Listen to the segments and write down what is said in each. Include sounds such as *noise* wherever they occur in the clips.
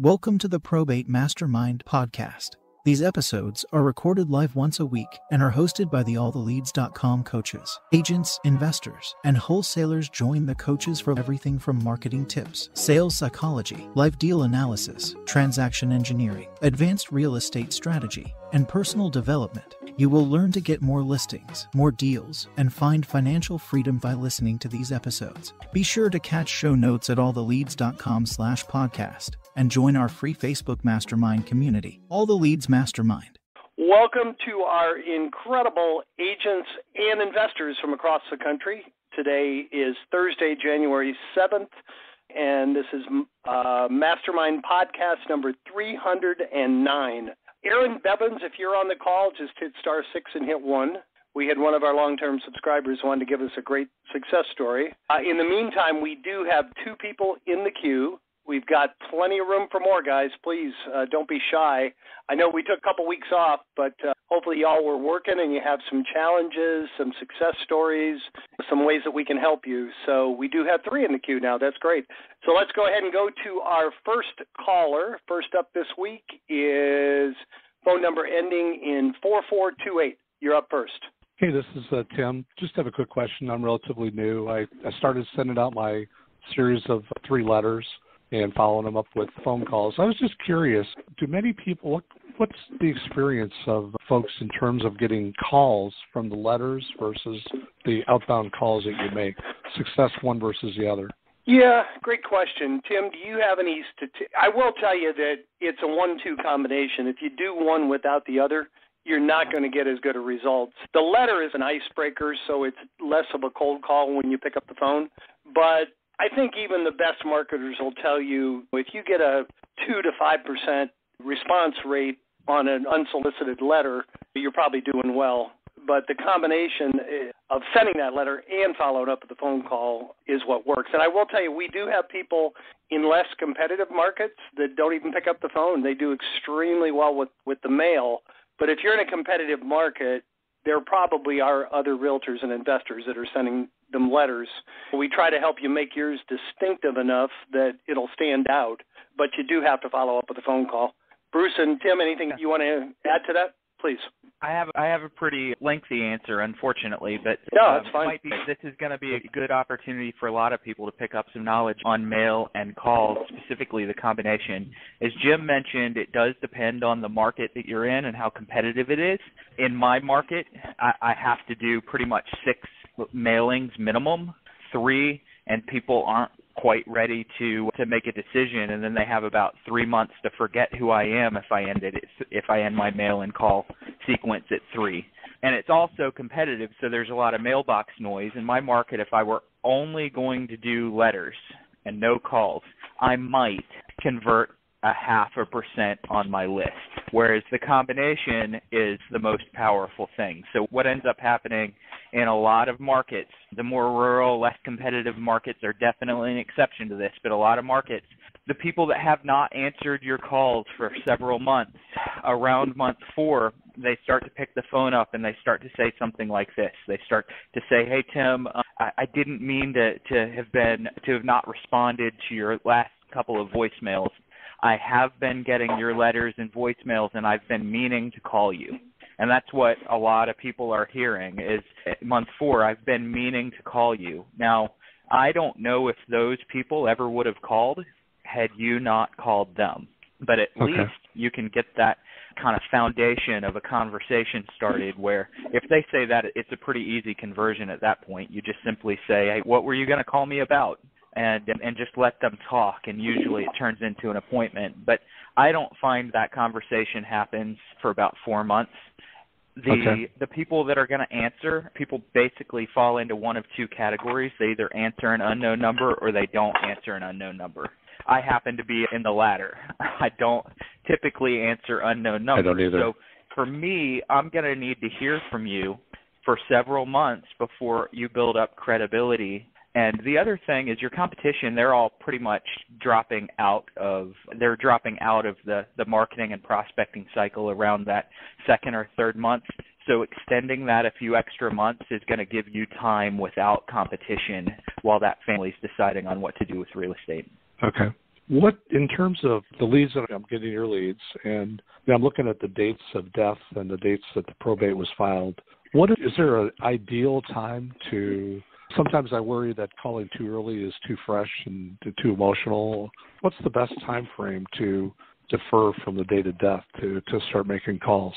Welcome to the Probate Mastermind podcast. These episodes are recorded live once a week and are hosted by the alltheleads.com coaches. Agents, investors, and wholesalers join the coaches for everything from marketing tips, sales psychology, live deal analysis, transaction engineering, advanced real estate strategy, and personal development. You will learn to get more listings, more deals, and find financial freedom by listening to these episodes. Be sure to catch show notes at alltheleads.com slash podcast and join our free Facebook mastermind community, All the Leads Mastermind. Welcome to our incredible agents and investors from across the country. Today is Thursday, January 7th, and this is uh, Mastermind Podcast number 309. Earon Bevans, if you're on the call, just hit star six and hit one. We had one of our long term subscribers wanted to give us a great success story. Uh, in the meantime, we do have two people in the queue. We've got plenty of room for more, guys. Please uh, don't be shy. I know we took a couple weeks off, but uh, hopefully y'all were working and you have some challenges, some success stories, some ways that we can help you. So we do have three in the queue now. That's great. So let's go ahead and go to our first caller. First up this week is phone number ending in 4428. You're up first. Hey, this is uh, Tim. Just have a quick question. I'm relatively new. I, I started sending out my series of three letters and following them up with phone calls. I was just curious, do many people what what's the experience of folks in terms of getting calls from the letters versus the outbound calls that you make? Success one versus the other. Yeah, great question. Tim, do you have any stati- I will tell you that it's a one-two combination. If you do one without the other, you're not going to get as good a results. The letter is an icebreaker, so it's less of a cold call when you pick up the phone. But I think even the best marketers will tell you if you get a 2 to 5% response rate on an unsolicited letter, you're probably doing well. But the combination eh, of sending that letter and following up with the phone call is what works. And I will tell you, we do have people in less competitive markets that don't even pick up the phone. They do extremely well with, with the mail. But if you're in a competitive market, there probably are other realtors and investors that are sending them letters. We try to help you make yours distinctive enough that it'll stand out, but you do have to follow up with a phone call. Bruce and Tim, anything you want to add to that? Please. I have I have a pretty lengthy answer, unfortunately, but no, that's um, fine. Be, this is going to be a good opportunity for a lot of people to pick up some knowledge on mail and calls, specifically the combination. As Jim mentioned, it does depend on the market that you're in and how competitive it is. In my market, I, I have to do pretty much six mailings minimum, three, and people aren't quite ready to to make a decision and then they have about 3 months to forget who I am if I ended it if I end my mail and call sequence at 3 and it's also competitive so there's a lot of mailbox noise. In my market if I were only going to do letters and no calls I might convert a half a percent on my list, whereas the combination is the most powerful thing. So, what ends up happening in a lot of markets, the more rural, less competitive markets are definitely an exception to this, but a lot of markets, the people that have not answered your calls for several months, around month four, they start to pick the phone up and they start to say something like this. They start to say, "Hey Tim, uh, I, I didn't mean to to have been to have not responded to your last couple of voicemails. I have been getting your letters and voicemails, and I've been meaning to call you." And that's what a lot of people are hearing is month four, I've been meaning to call you. Now, I don't know if those people ever would have called had you not called them. But at okay. least you can get that kind of foundation of a conversation started where if they say that it's a pretty easy conversion at that point. You just simply say, "Hey, what were you going to call me about?" And and just let them talk and usually it turns into an appointment. But I don't find that conversation happens for about 4 months. The okay. the people that are going to answer people basically fall into one of two categories. They either answer an unknown number or they don't answer an unknown number. I happen to be in the latter. *laughs* I don't typically answer unknown numbers i don't either. So for me i'm going to need to hear from you for several months before you build up credibility and the other thing is your competition, they're all pretty much dropping out of they're dropping out of the the marketing and prospecting cycle around that second or third month. So extending that a few extra months is going to give you time without competition while that family's deciding on what to do with real estate. Okay. What, in terms of the leads that I'm getting your leads, and I'm looking at the dates of death and the dates that the probate was filed. What is there an ideal time to? Sometimes I worry that calling too early is too fresh and too emotional. What's the best time frame to defer from the date of death to to start making calls?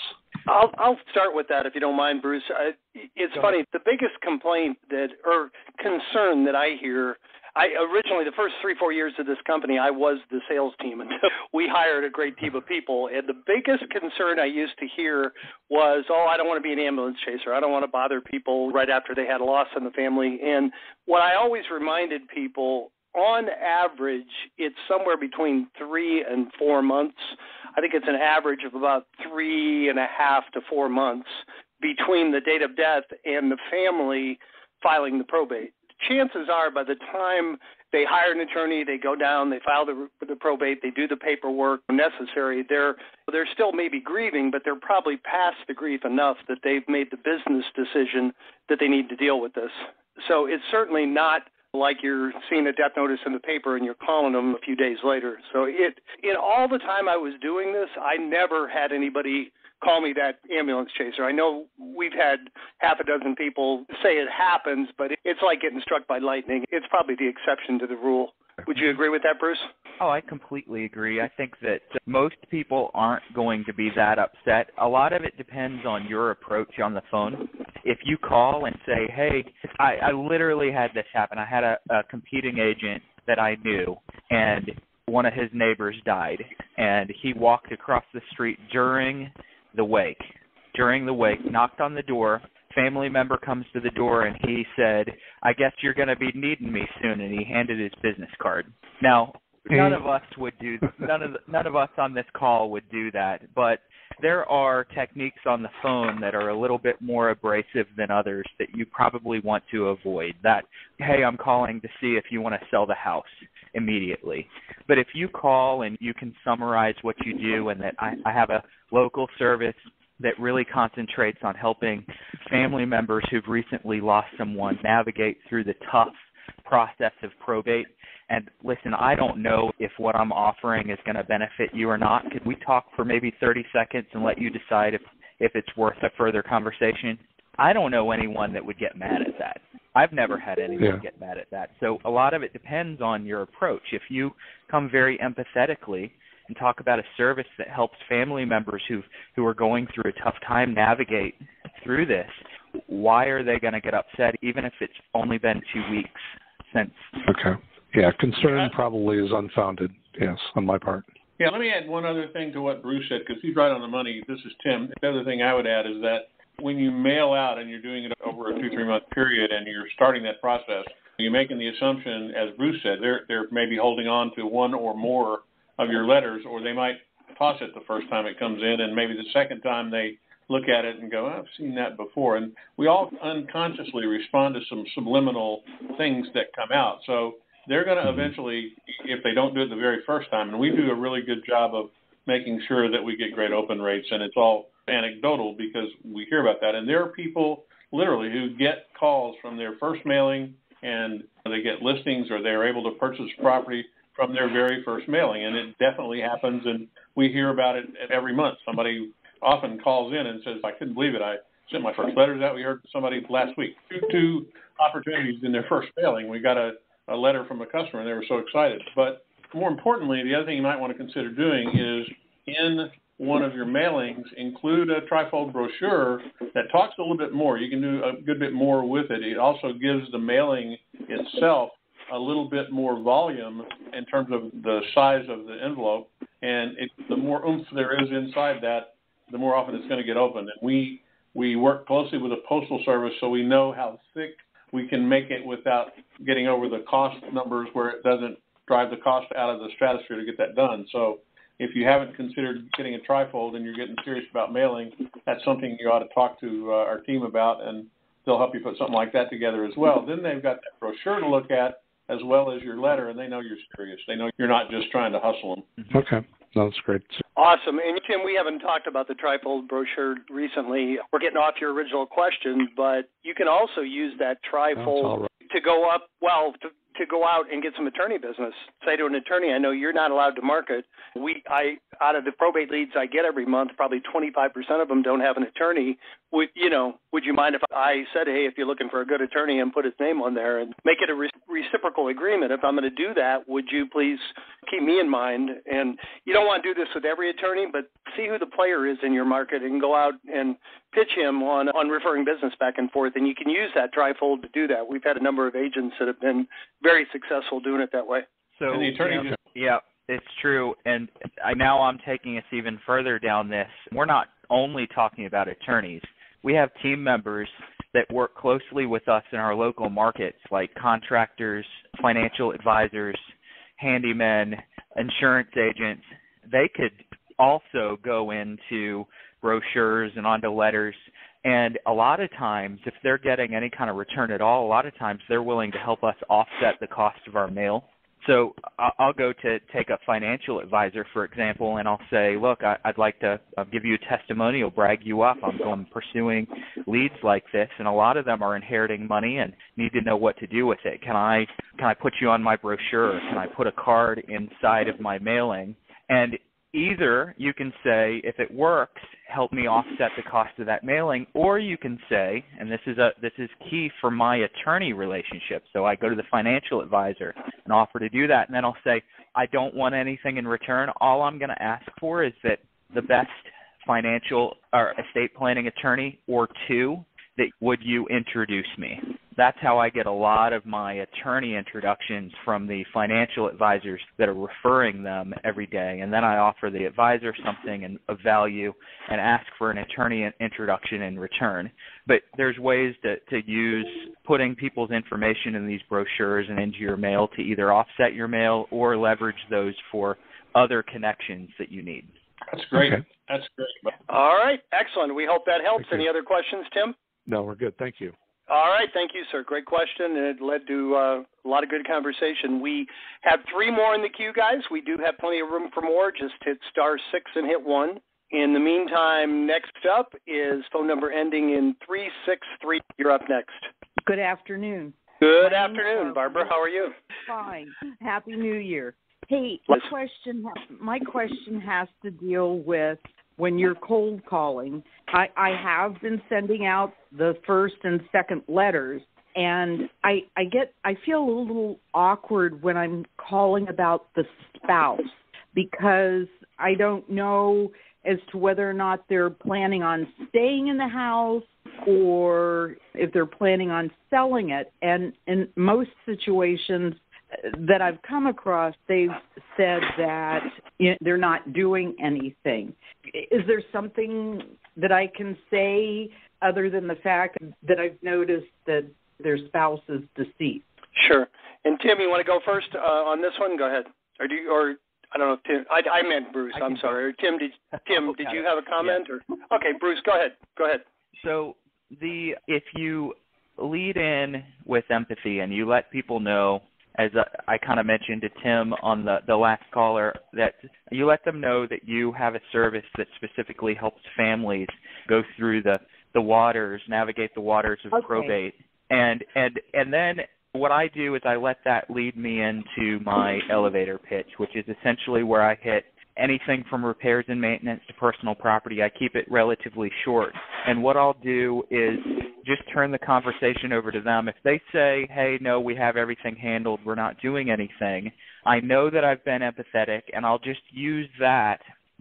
I'll I'll start with that if you don't mind, Bruce. I, it's Go funny. Ahead. The biggest complaint that or concern that I hear I originally the first three four years of this company I was the sales team. *laughs* And we hired a great team of people. And the biggest concern I used to hear was oh I don't want to be an ambulance chaser. I don't want to bother people right after they had a loss in the family. And what I always reminded people on average it's somewhere between three and four months. I think it's an average of about three and a half to four months between the date of death and the family filing the probate chances are by the time they hire an attorney, they go down, they file the, the probate, they do the paperwork necessary. They're they're still maybe grieving, but they're probably past the grief enough that they've made the business decision that they need to deal with this. So it's certainly not like you're seeing a death notice in the paper and you're calling them a few days later. So it in all the time I was doing this, I never had anybody call me that ambulance chaser. I know we've had half a dozen people say it happens, but it's like getting struck by lightning. It's probably the exception to the rule. Would you agree with that, Bruce? Oh, I completely agree. I think that most people aren't going to be that upset. A lot of it depends on your approach on the phone. If you call and say, "Hey, I, I literally had this happen. I had a, a competing agent that I knew, and one of his neighbors died, and he walked across the street during the wake. During the wake, knocked on the door. Family member comes to the door and he said, "I guess you're going to be needing me soon." And he handed his business card. Now, none of us would do none of none of us on this call would do that, but there are techniques on the phone that are a little bit more abrasive than others that you probably want to avoid. That, hey, I'm calling to see if you want to sell the house immediately. But if you call and you can summarize what you do and that I, I have a local service that really concentrates on helping family members who've recently lost someone navigate through the tough process of probate. And listen, I don't know if what I'm offering is going to benefit you or not. Could we talk for maybe 30 seconds and let you decide if if it's worth a further conversation? I don't know anyone that would get mad at that. I've never had anyone yeah. get mad at that. So a lot of it depends on your approach. If you come very empathetically and talk about a service that helps family members who who are going through a tough time navigate through this, why are they going to get upset even if it's only been 2 weeks since Okay. Yeah, concern probably is unfounded. Yes, on my part. Yeah, let me add one other thing to what Bruce said because he's right on the money. This is Tim. The other thing I would add is that when you mail out and you're doing it over a two three month period and you're starting that process, you're making the assumption, as Bruce said, they're they're maybe holding on to one or more of your letters, or they might toss it the first time it comes in, and maybe the second time they look at it and go, I've seen that before. And we all unconsciously respond to some subliminal things that come out. So they're going to mm-hmm. eventually, if they don't do it the very first time, and we do a really good job of making sure that we get great open rates, and it's all anecdotal because we hear about that. And there are people literally who get calls from their first mailing and they get listings or they're able to purchase property from their very first mailing. And it definitely happens. And we hear about it every month. Somebody often calls in and says, I couldn't believe it. I sent my first letters out. We heard somebody last week, two, two opportunities in their first mailing. We got a, a letter from a customer and they were so excited. But more importantly, the other thing you might want to consider doing is in one of your mailings, include a trifold brochure that talks a little bit more. You can do a good bit more with it. It also gives the mailing itself a little bit more volume in terms of the size of the envelope, and it, the more oomph there is inside that, the more often it's going to get opened. And we we work closely with the postal service, so we know how thick we can make it without getting over the cost numbers where it doesn't drive the cost out of the stratosphere to get that done. So if you haven't considered getting a trifold and you're getting serious about mailing, that's something you ought to talk to uh, our team about, and they'll help you put something like that together as well. Then they've got that brochure to look at as well as your letter, and they know you're serious. They know you're not just trying to hustle them. Mm-hmm. Okay. That's great. Awesome. And Tim, we haven't talked about the trifold brochure recently. We're getting off your original question, but you can also use that trifold right. to go up, well, to to go out and get some attorney business. Say to an attorney, I know you're not allowed to market. We, I, out of the probate leads I get every month, probably 25% of them don't have an attorney. Would you know? Would you mind if I said, hey, if you're looking for a good attorney, and put his name on there and make it a re- reciprocal agreement? If I'm going to do that, would you please keep me in mind? And you don't want to do this with every attorney, but see who the player is in your market and go out and pitch him on on referring business back and forth. And you can use that trifold to do that. We've had a number of agents that have been very successful doing it that way. So And the attorney yeah, just- yeah, it's true. And I now I'm taking us even further down this. We're not only talking about attorneys. We have team members that work closely with us in our local markets, like contractors, financial advisors, handymen, insurance agents. They could also go into brochures and onto letters. And a lot of times, if they're getting any kind of return at all, a lot of times they're willing to help us offset the cost of our mail. So I'll go to take a financial advisor, for example, and I'll say, look, I'd like to uh, give you a testimonial, brag you up. I'm pursuing leads like this, and a lot of them are inheriting money and need to know what to do with it. Can I can I put you on my brochure? Can I put a card inside of my mailing? And either you can say if it works help me offset the cost of that mailing or you can say and this is a this is key for my attorney relationship so i go to the financial advisor and offer to do that and then i'll say i don't want anything in return. All i'm going to ask for is that the best financial or estate planning attorney or two that would you introduce me that's how I get a lot of my attorney introductions from the financial advisors that are referring them every day. And then I offer the advisor something of value and ask for an attorney introduction in return. But there's ways to, to use putting people's information in these brochures and into your mail to either offset your mail or leverage those for other connections that you need. That's great. Okay. That's great. All right, excellent. We hope that helps. Any other questions, Tim? No, we're good. Thank you. All right, thank you, sir. Great question, and it led to uh, a lot of good conversation. We have three more in the queue, guys. We do have plenty of room for more. Just hit star six and hit one. In the meantime, next up is phone number ending in 363. You're up next. Good afternoon. Good My afternoon, Barbara. Barbara. How are you? Fine. Happy New Year. Hey, Yes. my question my question has to deal with when you're cold calling. I, I have been sending out the first and second letters and I I get I feel a little awkward when I'm calling about the spouse because I don't know as to whether or not they're planning on staying in the house or if they're planning on selling it. And in most situations that I've come across, they've said that you know, they're not doing anything. Is there something that I can say other than the fact that I've noticed that their spouse is deceased? Sure. And Tim, you want to go first uh, on this one? Go ahead. Or do you, or I don't know if Tim. I, I meant Bruce. I I'm sorry. Or Tim, did Tim? Did Okay. you have a comment? Or okay, Bruce, go ahead. Go ahead. So the if you lead in with empathy and you let people know as uh, I kind of mentioned to Tim on the the last caller that you let them know that you have a service that specifically helps families go through the the waters, navigate the waters of Okay. probate. And and and then what I do is I let that lead me into my elevator pitch, which is essentially where I hit anything from repairs and maintenance to personal property. I keep it relatively short. And what I'll do is just turn the conversation over to them. If they say, hey, no, we have everything handled, we're not doing anything, I know that I've been empathetic, and I'll just use that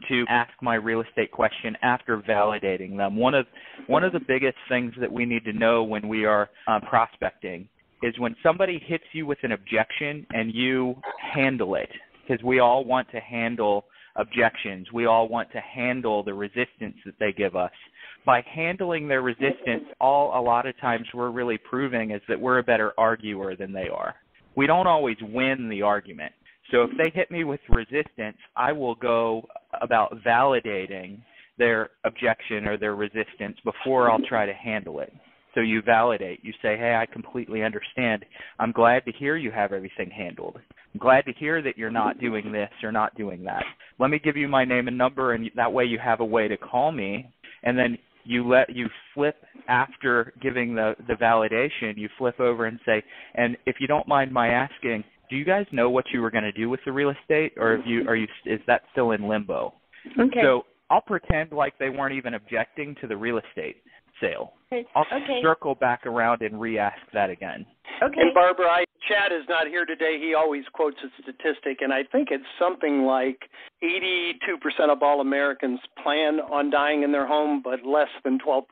to ask my real estate question after validating them. One of one of the biggest things that we need to know when we are uh, prospecting is when somebody hits you with an objection and you handle it, because we all want to handle objections. We all want to handle the resistance that they give us. By handling their resistance, all a lot of times we're really proving is that we're a better arguer than they are. We don't always win the argument. So if they hit me with resistance, I will go about validating their objection or their resistance before I'll try to handle it. So you validate. You say, hey, I completely understand. I'm glad to hear you have everything handled. I'm glad to hear that you're not doing this or not doing that. Let me give you my name and number, and that way you have a way to call me. And then you let you flip after giving the the validation, you flip over and say, and if you don't mind my asking, do you guys know what you were going to do with the real estate, or if you are you is that still in limbo? Okay. So I'll pretend like they weren't even objecting to the real estate sale. Okay. I'll Okay. circle back around and re-ask that again. okay. And Barbara, I, Chad is not here today. He always quotes a statistic, and I think it's something like 82% of all Americans plan on dying in their home, but less than 12%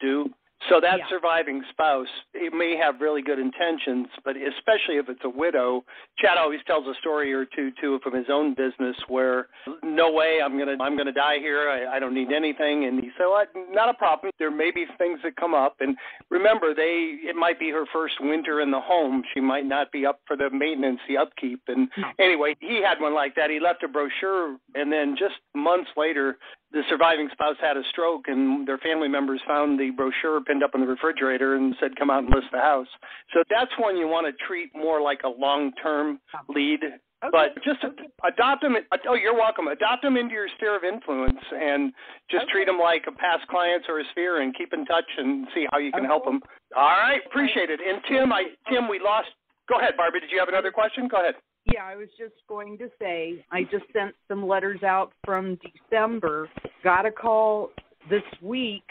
do. So that Yeah. surviving spouse, it may have really good intentions, but especially if it's a widow, Chad always tells a story or two too from his own business where no way I'm gonna I'm gonna die here. I, I don't need anything, and he said, well, not a problem. There may be things that come up, and remember, they it might be her first winter in the home. She might not be up for the maintenance, the upkeep, and anyway, he had one like that. He left a brochure, and then just months later, the surviving spouse had a stroke, and their family members found the brochure pinned up in the refrigerator and said, "Come out and list the house." So that's one you want to treat more like a long-term lead. Okay. But just adopt them. Oh, you're welcome. Adopt them into your sphere of influence, and just Okay. treat them like a past clients or a sphere, and keep in touch and see how you can help them. All right, appreciate it. And Tim, I Tim, we lost. Go ahead, Barbara. Did you have another question? Go ahead. Yeah, I was just going to say I just sent some letters out from December. Got a call this week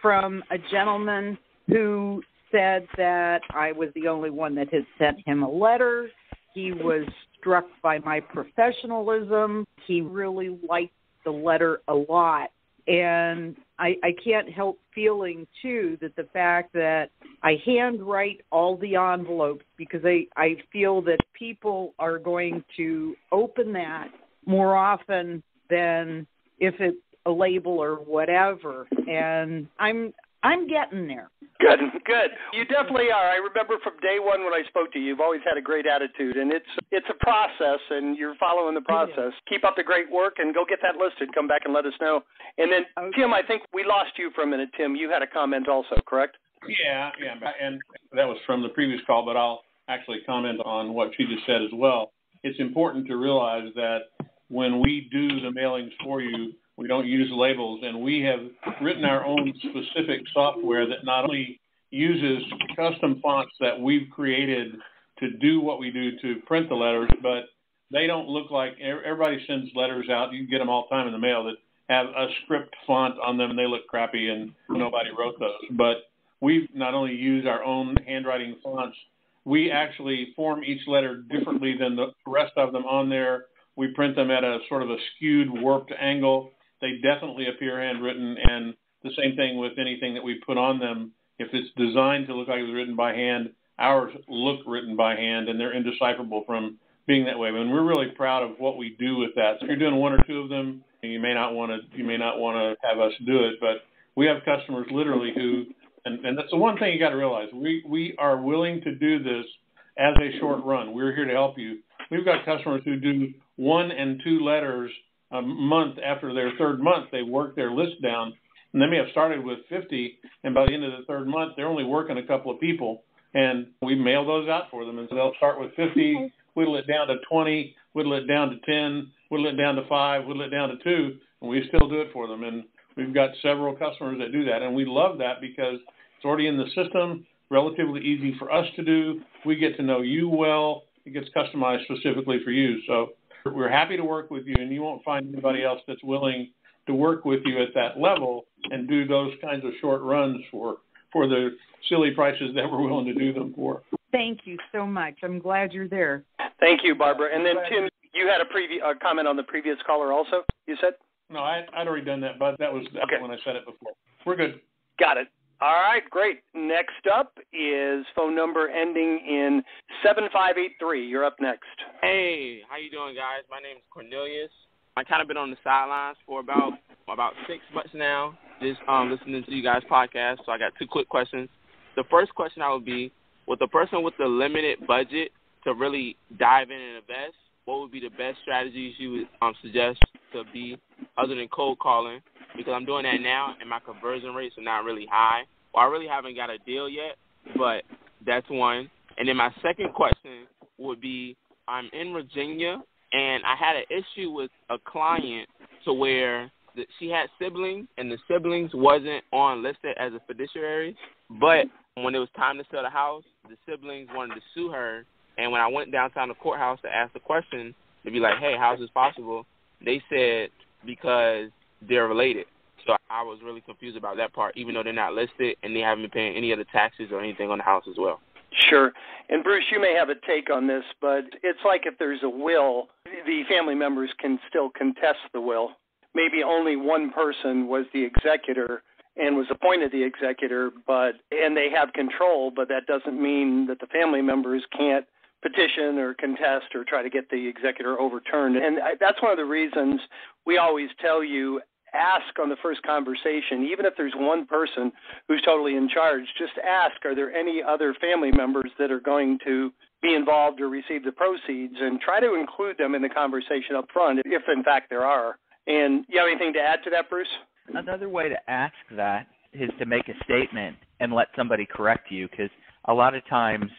from a gentleman who said that I was the only one that had sent him a letter. He was struck by my professionalism. He really liked the letter a lot. And I, I can't help feeling too that the fact that I handwrite all the envelopes because I, I feel that people are going to open that more often than if it's a label or whatever. And I'm I'm getting there. Good, good. You definitely are. I remember from day one when I spoke to you, you've always had a great attitude, and it's it's a process, and you're following the process. Keep up the great work, and go get that listed. Come back and let us know. And then, Okay. Tim, I think we lost you for a minute. Tim, you had a comment also, correct? Yeah, yeah, and that was from the previous call, but I'll actually comment on what she just said as well. It's important to realize that when we do the mailings for you, we don't use labels, and we have written our own specific software that not only uses custom fonts that we've created to do what we do to print the letters, but they don't look like everybody sends letters out. You get them all the time in the mail that have a script font on them, and they look crappy, and nobody wrote those. But we not only use our own handwriting fonts, we actually form each letter differently than the rest of them on there. We print them at a sort of a skewed, warped angle. They definitely appear handwritten, and the same thing with anything that we put on them. If it's designed to look like it was written by hand, ours look written by hand, and they're indecipherable from being that way. And we're really proud of what we do with that. So if you're doing one or two of them, you may not want to you may not want to have us do it, but we have customers literally who and, and that's the one thing you got to realize. We we are willing to do this as a short run. We're here to help you. We've got customers who do one and two letters a month after their third month. They work their list down, and they may have started with 50, and by the end of the third month, they're only working a couple of people, and we mail those out for them. And so they'll start with 50, whittle it down to 20, whittle it down to 10, whittle it down to five, whittle it down to two, and we still do it for them. And we've got several customers that do that, and we love that because it's already in the system, relatively easy for us to do. We get to know you well. It gets customized specifically for you. So we're happy to work with you, and you won't find anybody else that's willing to work with you at that level and do those kinds of short runs for for the silly prices that we're willing to do them for. Thank you so much. I'm glad you're there. Thank you, Barbara. And then Tim, you had a previ- a comment on the previous caller also. You said. No, I, I'd already done that, but that was that Okay. when I said it before. We're good. Got it. All right, great. Next up is phone number ending in 7583. You're up next. Hey, how you doing, guys? My name is Cornelius. I kind of been on the sidelines for about about six months now, just um listening to you guys' podcast. So I got two quick questions. The first question I would be, with a person with a limited budget to really dive in and invest, what would be the best strategies you would um, suggest to be other than cold calling? Because I'm doing that now, and my conversion rates are not really high. Well, I really haven't got a deal yet, but that's one. And then my second question would be, I'm in Virginia, and I had an issue with a client to where that she had siblings, and the siblings wasn't on listed as a fiduciary. But when it was time to sell the house, the siblings wanted to sue her. And when I went downtown the courthouse to ask the question, to be like, "Hey, how's this possible?" They said because they're related. So I was really confused about that part, even though they're not listed and they haven't been paying any other taxes or anything on the house as well. Sure. And Bruce, you may have a take on this, but it's like if there's a will, the family members can still contest the will. Maybe only one person was the executor and was appointed the executor, but and they have control, but that doesn't mean that the family members can't petition or contest or try to get the executor overturned. And that's one of the reasons we always tell you ask on the first conversation, even if there's one person who's totally in charge, just ask, are there any other family members that are going to be involved or receive the proceeds and try to include them in the conversation up front if in fact there are. And you have anything to add to that, Bruce? Another way to ask that is to make a statement and let somebody correct you because a lot of times,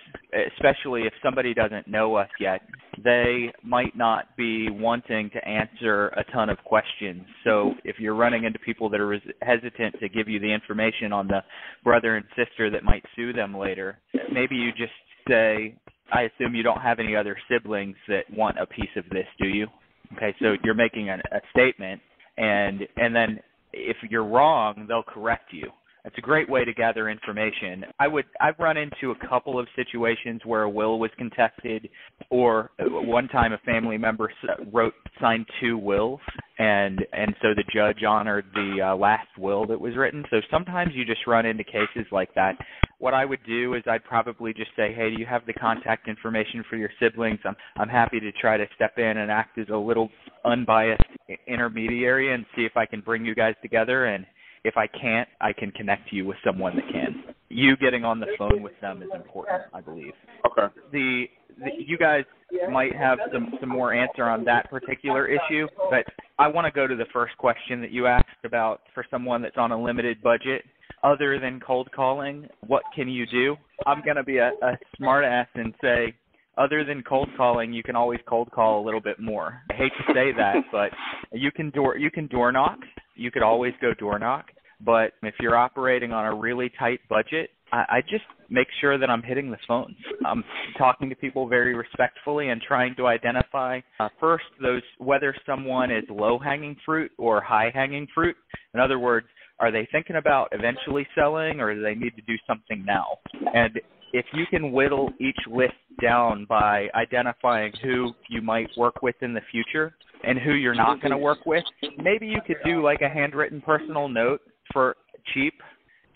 especially if somebody doesn't know us yet, they might not be wanting to answer a ton of questions. So if you're running into people that are hesitant to give you the information on the brother and sister that might sue them later, maybe you just say, I assume you don't have any other siblings that want a piece of this, do you? Okay, so you're making a, a statement, and and then if you're wrong, they'll correct you. It's a great way to gather information. I would I've run into a couple of situations where a will was contested, or one time a family member wrote signed two wills, and and so the judge honored the uh, last will that was written. So sometimes you just run into cases like that. What I would do is I'd probably just say, hey, do you have the contact information for your siblings? I'm I'm happy to try to step in and act as a little unbiased intermediary and see if I can bring you guys together and if I can't, I can connect you with someone that can. You getting on the phone with them is important, I believe. Okay. The, the you guys might have some some more answer on that particular issue, but I want to go to the first question that you asked about for someone that's on a limited budget. Other than cold calling, what can you do? I'm going to be a, a smart ass and say other than cold calling, you can always cold call a little bit more. I hate to say that, but you can door you can door knock. You could always go door knock. But if you're operating on a really tight budget, I, I just make sure that I'm hitting the phones. I'm talking to people very respectfully and trying to identify uh, first those whether someone is low hanging fruit or high hanging fruit. In other words, are they thinking about eventually selling or do they need to do something now? And if you can whittle each list down by identifying who you might work with in the future and who you're not going to work with, maybe you could do like a handwritten personal note for cheap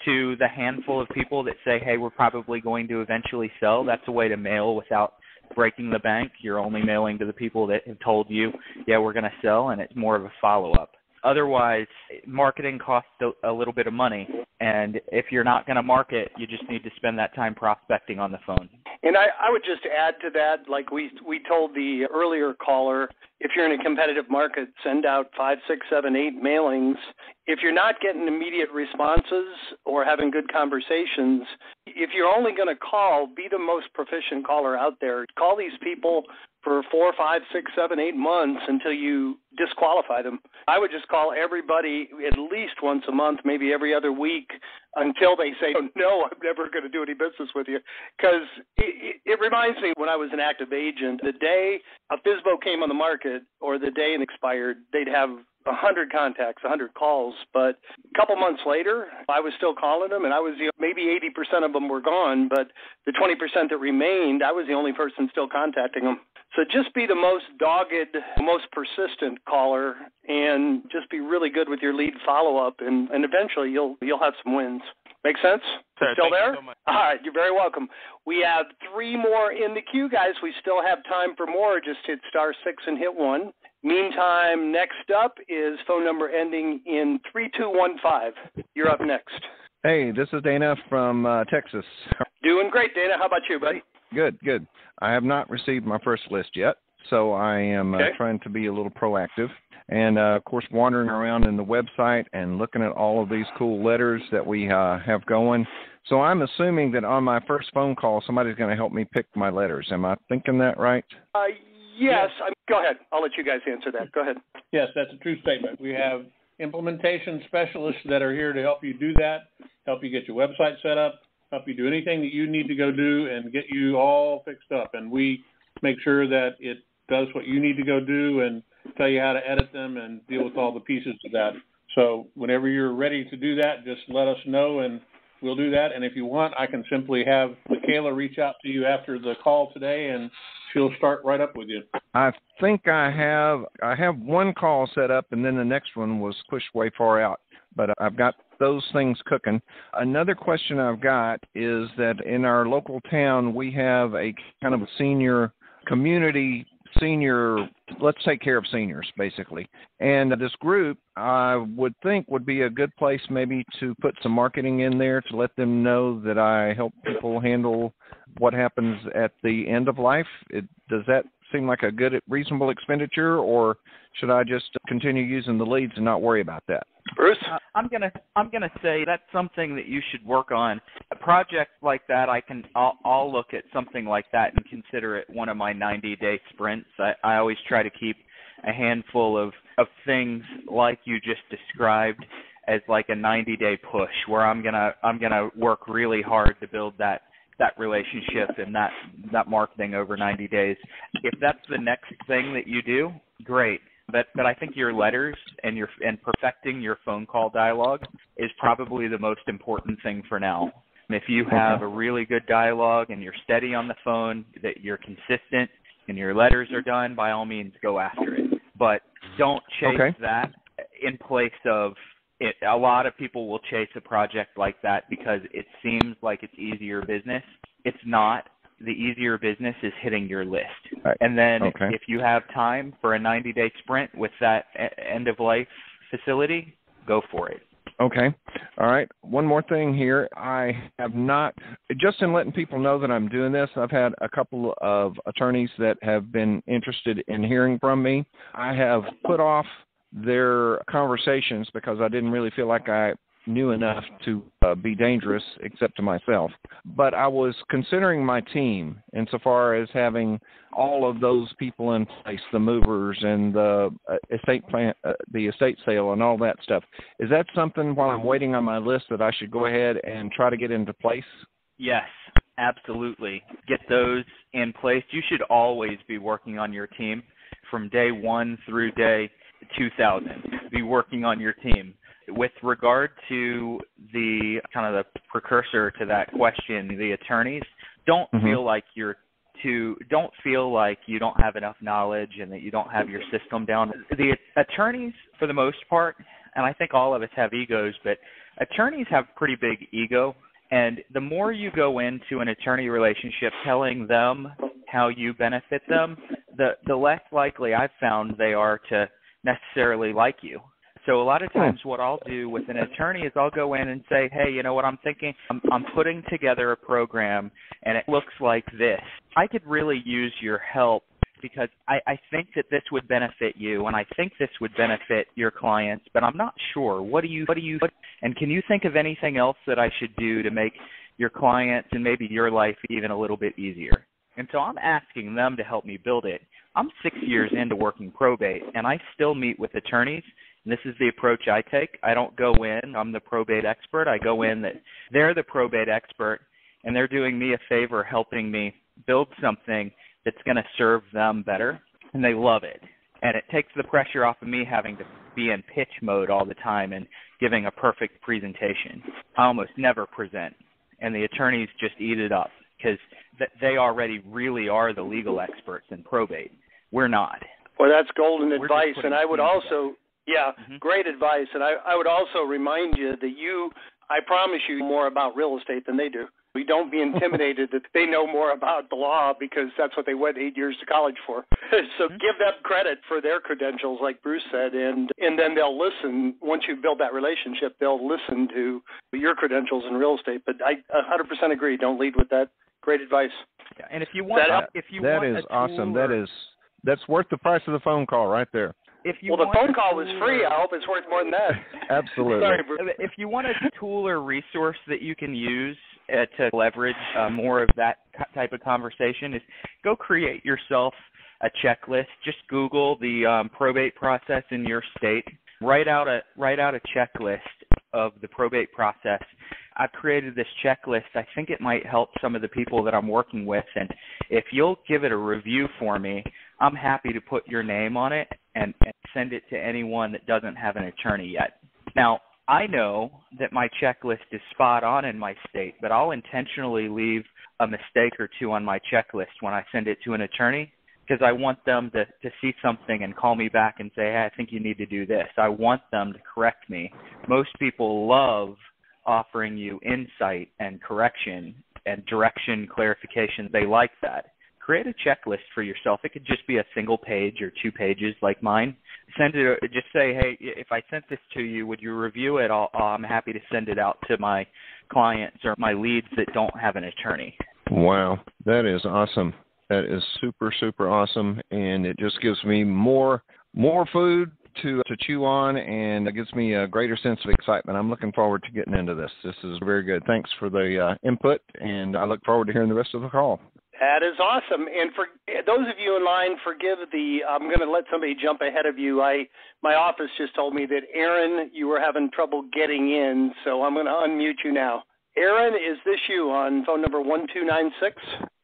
to the handful of people that say, hey, we're probably going to eventually sell. That's a way to mail without breaking the bank. You're only mailing to the people that have told you, yeah, we're going to sell, and it's more of a follow up. Otherwise, marketing costs a, a little bit of money, and if you're not going to market, you just need to spend that time prospecting on the phone. And I, I would just add to that, like we we told the earlier caller, if you're in a competitive market, send out five, six, seven, eight mailings. If you're not getting immediate responses or having good conversations, if you're only going to call, be the most proficient caller out there. Call these people for four, five, six, seven, eight months until you disqualify them. I would just call everybody at least once a month, maybe every other week, until they say, oh, "No, I'm never going to do any business with you." Because it, it, reminds me when I was an active agent, the day a FSBO came on the market or the day it expired, they'd have a hundred contacts, a hundred calls, but a couple months later, I was still calling them, and I was the, maybe eighty percent of them were gone, but the twenty percent that remained, I was the only person still contacting them. So just be the most dogged, most persistent caller, and just be really good with your lead follow up, and, and eventually you'll you'll have some wins. Make sense? Sir, still there? So All right, you're very welcome. We have three more in the queue, guys. We still have time for more. Just hit star six and hit one. Meantime, next up is phone number ending in 3215. You're up next. Hey, this is Dana from uh, Texas. Doing great, Dana. How about you, buddy? Good, good. I have not received my first list yet, so I am okay. uh, trying to be a little proactive. And uh, of course, wandering around in the website and looking at all of these cool letters that we uh, have going. So I'm assuming that on my first phone call, somebody's going to help me pick my letters. Am I thinking that right? Uh, yes. I mean, go ahead. I'll let you guys answer that. Go ahead. Yes, that's a true statement. We have implementation specialists that are here to help you do that, help you get your website set up, help you do anything that you need to go do and get you all fixed up. And we make sure that it does what you need to go do and tell you how to edit them and deal with all the pieces of that. So whenever you're ready to do that, just let us know and we'll do that. And if you want, I can simply have Michaela reach out to you after the call today and she'll start right up with you. I think I have I have one call set up and then the next one was pushed way far out. But I've got those things cooking. Another question I've got is that in our local town we have a kind of a senior community senior let's take care of seniors basically. And this group i would think would be a good place maybe to put some marketing in there to let them know that i help people handle what happens at the end of life. It, does that seem like a good reasonable expenditure or should i just continue using the leads and not worry about that Bruce? Uh, I'm gonna I'm gonna say that's something that you should work on. A project like that, I can I'll, I'll look at something like that and consider it one of my 90 day sprints. I, I always try to keep a handful of of things like you just described as like a 90 day push where I'm gonna I'm gonna work really hard to build that that relationship and that that marketing over 90 days. If that's the next thing that you do, great but but I think your letters and your and perfecting your phone call dialogue is probably the most important thing for now. And if you have a really good dialogue and you're steady on the phone, that you're consistent and your letters are done, by all means go after it. But don't chase okay. that in place of it. A lot of people will chase a project like that because it seems like it's easier business. It's not the easier business is hitting your list. Right. And then okay. if you have time for a 90 day sprint with that end of life facility, go for it. Okay. All right. One more thing here. I have not, just in letting people know that I'm doing this, I've had a couple of attorneys that have been interested in hearing from me. I have put off their conversations because I didn't really feel like I knew enough to uh, be dangerous, except to myself. But I was considering my team insofar as having all of those people in place, the movers and the uh, estate plan, uh, the estate sale, and all that stuff. Is that something while I'm waiting on my list that I should go ahead and try to get into place? Yes, absolutely. Get those in place. You should always be working on your team from day one through day 2000. Be working on your team with regard to the kind of the precursor to that question, the attorneys don't mm-hmm. feel like you're to don't feel like you don't have enough knowledge and that you don't have your system down. The attorneys, for the most part, and I think all of us have egos, but attorneys have pretty big ego. And the more you go into an attorney relationship telling them how you benefit them, the the less likely I've found they are to necessarily like you. So a lot of times, what I'll do with an attorney is I'll go in and say, "Hey, you know what? I'm thinking. I'm, I'm putting together a program, and it looks like this. I could really use your help because I, I think that this would benefit you, and I think this would benefit your clients, but I'm not sure. What do you? What do you? And can you think of anything else that I should do to make your clients and maybe your life even a little bit easier?" And so I'm asking them to help me build it. I'm six years into working probate, and I still meet with attorneys and this is the approach I take. I don't go in, I'm the probate expert. I go in that they're the probate expert and they're doing me a favor helping me build something that's going to serve them better and they love it. And it takes the pressure off of me having to be in pitch mode all the time and giving a perfect presentation. I almost never present and the attorneys just eat it up because th- they already really are the legal experts in probate. We're not. Well, that's golden We're advice, and I would also yeah, mm-hmm. great advice. And I, I would also remind you that you, I promise you, more about real estate than they do. We don't be *laughs* intimidated that they know more about the law because that's what they went eight years to college for. *laughs* so mm-hmm. give them credit for their credentials, like Bruce said, and and then they'll listen. Once you build that relationship, they'll listen to your credentials in real estate. But I 100% agree. Don't lead with that. Great advice. Yeah, and if you want, that, if you that want is a awesome. That is that's worth the price of the phone call right there if you well, the phone call was free. or- I hope it's worth more than that. *laughs* Absolutely. Sorry, Bruce. if you want a tool or resource that you can use uh, to leverage uh, more of that type of conversation, is go create yourself a checklist. Just Google the um, probate process in your state. write out a write out a checklist of the probate process. I've created this checklist. I think it might help some of the people that I'm working with and if you'll give it a review for me, I'm happy to put your name on it and, and send it to anyone that doesn't have an attorney yet. Now, I know that my checklist is spot on in my state, but I'll intentionally leave a mistake or two on my checklist when I send it to an attorney because I want them to, to see something and call me back and say, hey, I think you need to do this. I want them to correct me. Most people love offering you insight and correction and direction clarification. They like that create a checklist for yourself. It could just be a single page or two pages like mine. Send it. Just say, hey, if I sent this to you, would you review it? I'll, I'm happy to send it out to my clients or my leads that don't have an attorney. Wow, that is awesome. That is super super awesome, and it just gives me more more food to to chew on, and it gives me a greater sense of excitement. I'm looking forward to getting into this. This is very good. Thanks for the uh, input, and I look forward to hearing the rest of the call. That is awesome. And for those of you in line, forgive the. I'm going to let somebody jump ahead of you. I my office just told me that Earon, you were having trouble getting in, so I'm going to unmute you now. Earon, is this you on phone number one two nine six?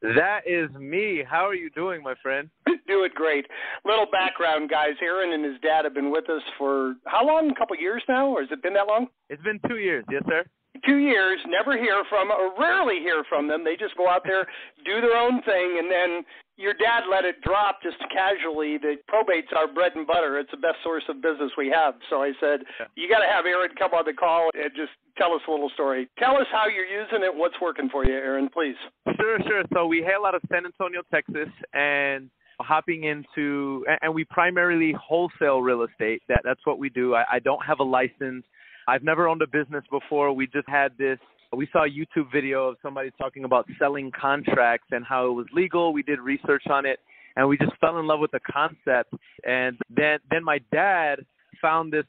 That is me. How are you doing, my friend? *laughs* doing great. Little background, guys. Earon and his dad have been with us for how long? A couple years now, or has it been that long? It's been two years. Yes, sir two years, never hear from or rarely hear from them. They just go out there, do their own thing, and then your dad let it drop just casually that probate's our bread and butter. It's the best source of business we have. So I said, you got to have Earon come on the call and just tell us a little story. Tell us how you're using it, what's working for you, Earon, please. Sure, sure. So we hail out of San Antonio, Texas, and hopping into and we primarily wholesale real estate that that's what we do I, I don't have a license I've never owned a business before. We just had this we saw a YouTube video of somebody talking about selling contracts and how it was legal. We did research on it and we just fell in love with the concept. And then then my dad found this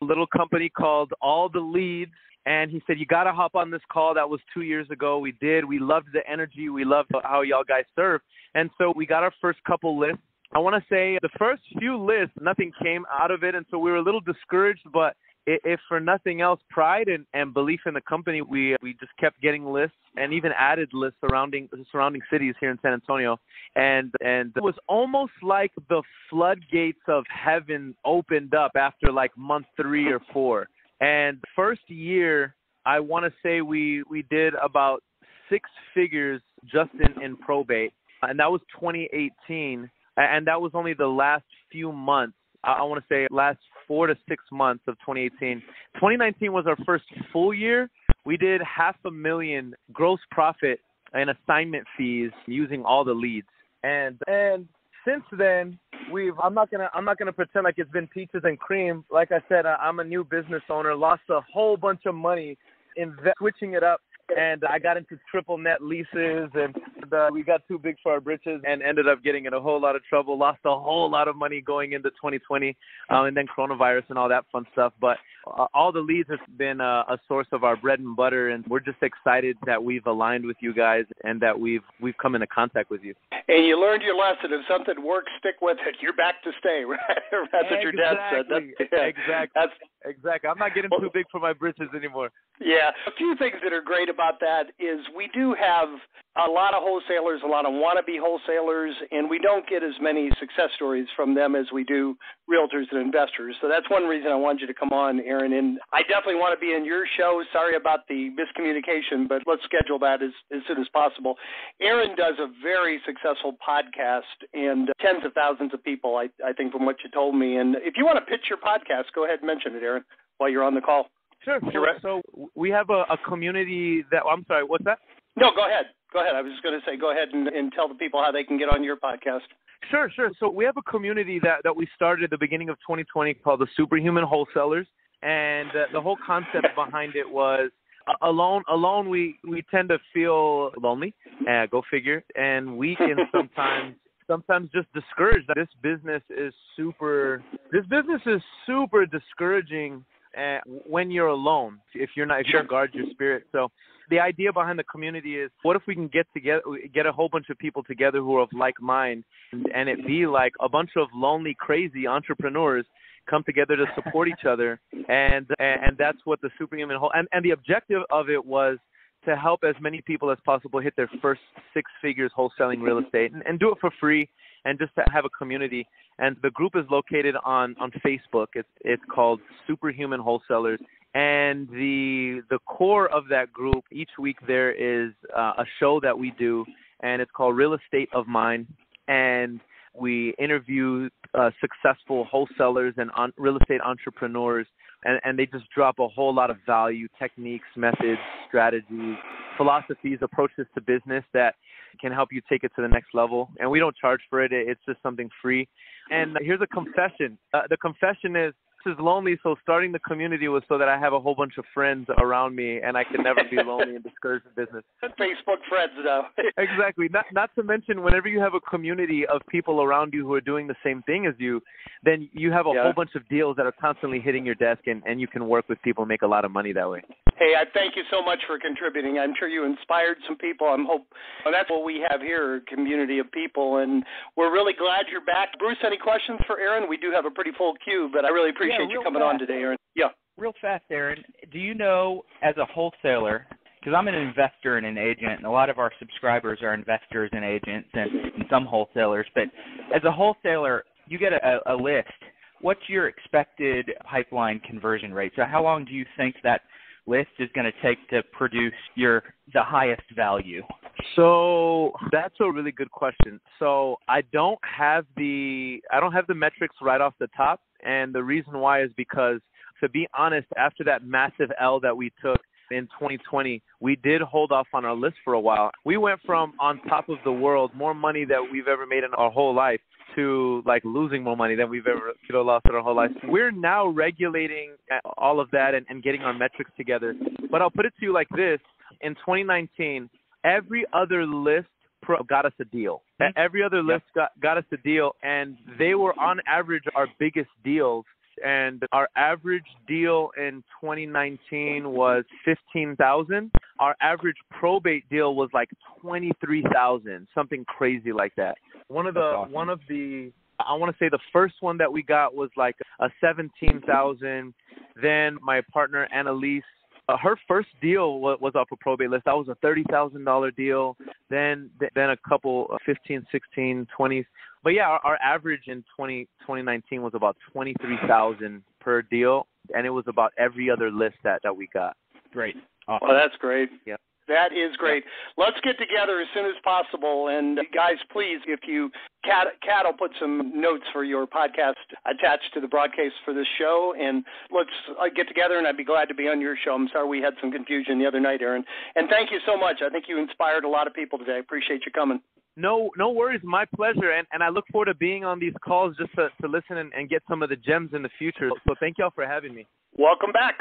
little company called All the Leads and he said you got to hop on this call that was 2 years ago. We did. We loved the energy. We loved how y'all guys serve. And so we got our first couple lists. I want to say the first few lists, nothing came out of it, and so we were a little discouraged. But if for nothing else, pride and, and belief in the company, we we just kept getting lists and even added lists surrounding surrounding cities here in San Antonio, and and it was almost like the floodgates of heaven opened up after like month three or four. And first year, I want to say we we did about six figures just in in probate, and that was 2018, and that was only the last few months I, want to say last four to six months of 2018. 2019 was our first full year. We did half a million gross profit and assignment fees using all the leads. And and since then, we've I'm not gonna I'm not gonna pretend like it's been peaches and cream. Like I said, I'm a new business owner. Lost a whole bunch of money in switching it up and I got into triple net leases, and uh, we got too big for our britches, and ended up getting in a whole lot of trouble. Lost a whole lot of money going into 2020, um, and then coronavirus and all that fun stuff. But uh, all the leads has been a, a source of our bread and butter, and we're just excited that we've aligned with you guys and that we've we've come into contact with you. And you learned your lesson. If something works, stick with it. You're back to stay. *laughs* Right? That's what your dad said. That's, yeah, exactly. That's exactly. I'm not getting well, too big for my britches anymore. Yeah, a few things that are great about that is we do have a lot of wholesalers, a lot of wannabe wholesalers, and we don't get as many success stories from them as we do realtors and investors. So that's one reason I wanted you to come on, Earon. And I definitely want to be in your show. Sorry about the miscommunication, but let's schedule that as, as soon as possible. Earon does a very successful podcast and tens of thousands of people, I, I think, from what you told me. And if you want to pitch your podcast, go ahead and mention it, Earon, while you're on the call. Sure. So we have a, a community that. I'm sorry. What's that? No, go ahead. Go ahead. I was just going to say, go ahead and, and tell the people how they can get on your podcast. Sure, sure. So we have a community that, that we started at the beginning of 2020 called the Superhuman Wholesalers, and uh, the whole concept *laughs* behind it was alone. Alone, we we tend to feel lonely. Uh, go figure, and weak, and *laughs* sometimes sometimes just discouraged. This business is super. This business is super discouraging uh, when you're alone. If you're not, if you don't guard your spirit. So the idea behind the community is what if we can get together get a whole bunch of people together who are of like mind and, and it be like a bunch of lonely crazy entrepreneurs come together to support each other, and and that's what the superhuman whole and and the objective of it was to help as many people as possible hit their first six figures wholesaling real estate and, and do it for free and just to have a community. And the group is located on on Facebook. It's it's called Superhuman Wholesalers. And the the core of that group each week there is uh, a show that we do, and it's called Real Estate of Mind. And we interview uh, successful wholesalers and on, real estate entrepreneurs, and, and they just drop a whole lot of value, techniques, methods, strategies, philosophies, approaches to business that can help you take it to the next level. And we don't charge for it; it's just something free. And here's a confession: uh, the confession is this is lonely, so starting the community was so that I have a whole bunch of friends around me, and I can never be lonely and discouraged in business. *laughs* Facebook friends, though. *laughs* exactly. Not not to mention, whenever you have a community of people around you who are doing the same thing as you, then you have a yeah. whole bunch of deals that are constantly hitting your desk, and and you can work with people and make a lot of money that way. Hey, I thank you so much for contributing. I'm sure you inspired some people. I'm hope well, that's what we have here, a community of people, and we're really glad you're back. Bruce, any questions for Earon? We do have a pretty full queue, but I really appreciate yeah, you coming fast. on today, Earon. Yeah. Real fast, Earon. Do you know, as a wholesaler, because I'm an investor and an agent, and a lot of our subscribers are investors and agents and, and some wholesalers, but as a wholesaler, you get a, a list. What's your expected pipeline conversion rate? So, how long do you think that list is going to take to produce your the highest value? So that's a really good question. So I don't have the I don't have the metrics right off the top, and the reason why is because to be honest, after that massive L that we took in 2020, we did hold off on our list for a while. We went from on top of the world, more money that we've ever made in our whole life, to like losing more money than we've ever you know, lost in our whole life. We're now regulating all of that and, and getting our metrics together. But I'll put it to you like this: in 2019, every other list pro got us a deal. Mm-hmm. Every other list got got us a deal, and they were on average our biggest deals. And our average deal in 2019 was 15,000. Our average probate deal was like 23,000, something crazy like that. One of the awesome. one of the I want to say the first one that we got was like a 17,000. Then my partner Annalise uh, her first deal was, was off a probate list. That was a thirty thousand dollar deal. Then then a couple uh, fifteen, sixteen, twenty. But yeah, our, our average in 20, 2019 was about twenty three thousand per deal, and it was about every other list that that we got. Great. Awesome. Well, that's great. Yeah. That is great. Let's get together as soon as possible. And guys, please, if you Cat, Cat will put some notes for your podcast attached to the broadcast for this show, and let's uh, get together. And I'd be glad to be on your show. I'm sorry we had some confusion the other night, Earon. And thank you so much. I think you inspired a lot of people today. I appreciate you coming. No, no worries. My pleasure. And, and I look forward to being on these calls just to, to listen and, and get some of the gems in the future. So thank y'all for having me. Welcome back.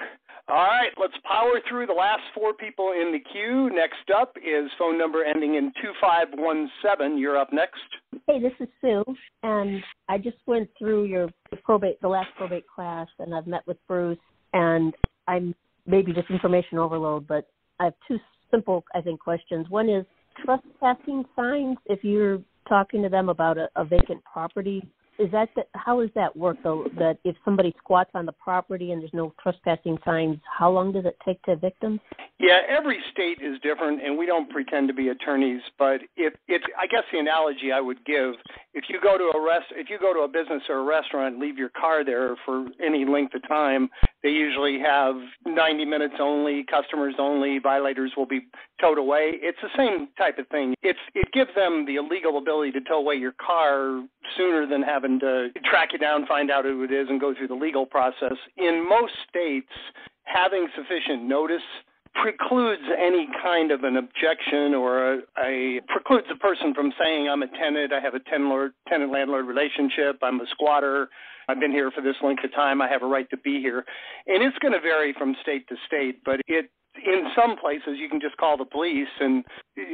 All right, let's power through the last four people in the queue. Next up is phone number ending in 2517. You're up next. Hey, this is Sue, and I just went through your probate, the last probate class, and I've met with Bruce, and I'm maybe just information overload, but I have two simple, I think, questions. One is trespassing signs. If you're talking to them about a, a vacant property, is that the, how does that work though? That if somebody squats on the property and there's no trespassing signs, how long does it take to evict them? Yeah, every state is different, and we don't pretend to be attorneys. But if it's, I guess the analogy I would give, if you go to a rest, if you go to a business or a restaurant, and leave your car there for any length of time, they usually have 90 minutes only, customers only. Violators will be towed away. It's the same type of thing. It's it gives them the legal ability to tow away your car sooner than having to track you down, find out who it is, and go through the legal process. In most states, having sufficient notice precludes any kind of an objection or a, a precludes a person from saying I'm a tenant, I have a tenant landlord relationship, I'm a squatter, I've been here for this length of time, I have a right to be here. And it's going to vary from state to state, but it in some places you can just call the police and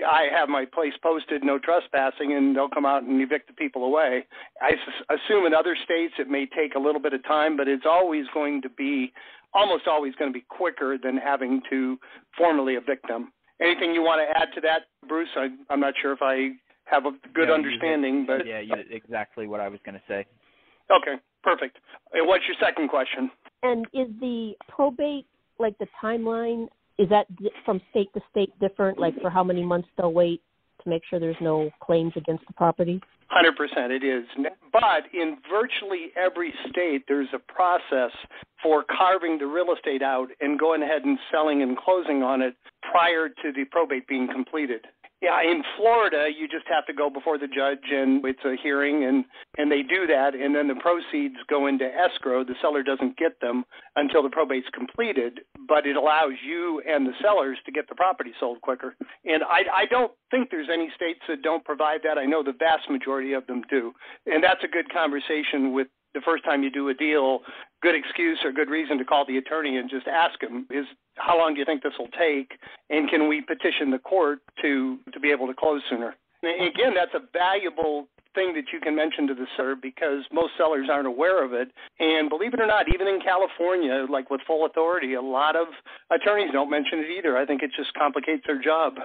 I have my place posted no trespassing and they'll come out and evict the people away. I assume in other states it may take a little bit of time, but it's always going to be almost always going to be quicker than having to formally evict them. Anything you want to add to that, Bruce? I, I'm not sure if I have a good understanding, but yeah, you, exactly what I was going to say. Okay. Perfect. And what's your second question? And is the probate like the timeline? Is that from state to state different? Like for how many months they'll wait to make sure there's no claims against the property? 100% it is. But in virtually every state, there's a process for carving the real estate out and going ahead and selling and closing on it prior to the probate being completed. Yeah, in Florida, you just have to go before the judge and it's a hearing and and they do that and then the proceeds go into escrow. The seller doesn't get them until the probate's completed, but it allows you and the sellers to get the property sold quicker. And I I don't think there's any states that don't provide that. I know the vast majority of them do. And that's a good conversation with the first time you do a deal, good excuse or good reason to call the attorney and just ask him is how long do you think this will take, and can we petition the court to to be able to close sooner? And again, that's a valuable thing that you can mention to the seller because most sellers aren't aware of it. And believe it or not, even in California, like with full authority, a lot of attorneys don't mention it either. I think it just complicates their job.